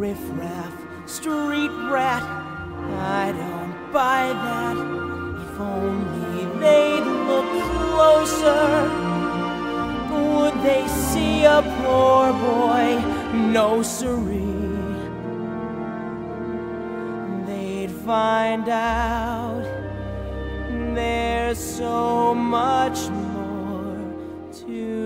riffraff, street rat. I don't buy that. If only they'd look closer, would they see a poor boy? No siree. They'd find out there's so much more to.